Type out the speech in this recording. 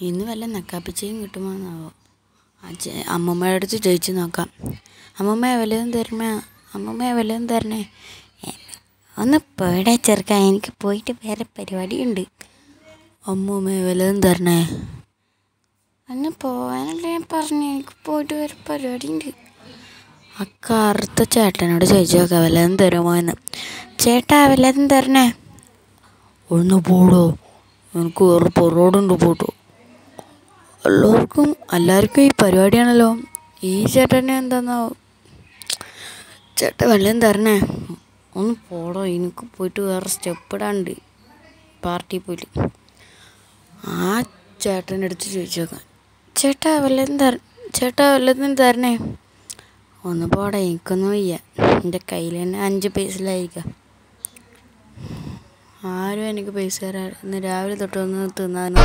ഇന്ന് വല്ല നക്കാപ്പിച്ചയും കിട്ടുമോന്നാവോ? അമ്മമ്മയുടെ അടുത്ത് ചോദിച്ചു നോക്കാം. അമ്മമ്മ വല്ലതും തരണേ? അമ്മമ്മ വല്ലതും തരണേ? ഒന്ന് പേടെ ചെറുക്ക എനിക്ക് പോയിട്ട് വേറെ പരിപാടിയുണ്ട്. അമ്മമ്മ വല്ലതും തരണേ? അന്ന് പോകാനല്ലേ ഞാൻ പറഞ്ഞു. എനിക്ക് പോയിട്ട് വേറെ പരിപാടിയുണ്ട്. ആ കറുത്ത ചേട്ടനോട് ചോദിച്ചു നോക്കാം വല്ലതും തരുമോ എന്ന് ചേട്ടാ വല്ലതും തരണേ ഒന്ന് പോടോ. എനിക്ക് വേറെ പൊറോടുണ്ട് പോട്ടോ. എല്ലാവർക്കും എല്ലാവർക്കും ഈ പരിപാടിയാണല്ലോ. ഈ ചേട്ടനെ എന്താന്നോ? ചേട്ടൻ വല്ലതും തരണേ ഒന്ന് പോടോ എനിക്ക് പോയിട്ട് വേറെ സ്റ്റെപ്പ് ഇടാണ്ട് പാർട്ടി പോയിട്ട്. ആ ചേട്ടന്റെ അടുത്ത് ചോദിച്ചു നോക്കാം ചേട്ടാ വല്ലതും തര ചേട്ടാ വല്ലതും തരണേ ഒന്ന് പോടാ എനിക്കൊന്നും വയ്യ. എന്റെ കയ്യിൽ തന്നെ അഞ്ച് പൈസയിലായിരിക്കാം ആരും എനിക്ക് പൈസ തരാ ഇന്ന് രാവിലെ തൊട്ടൊന്ന് തിന്നാനോ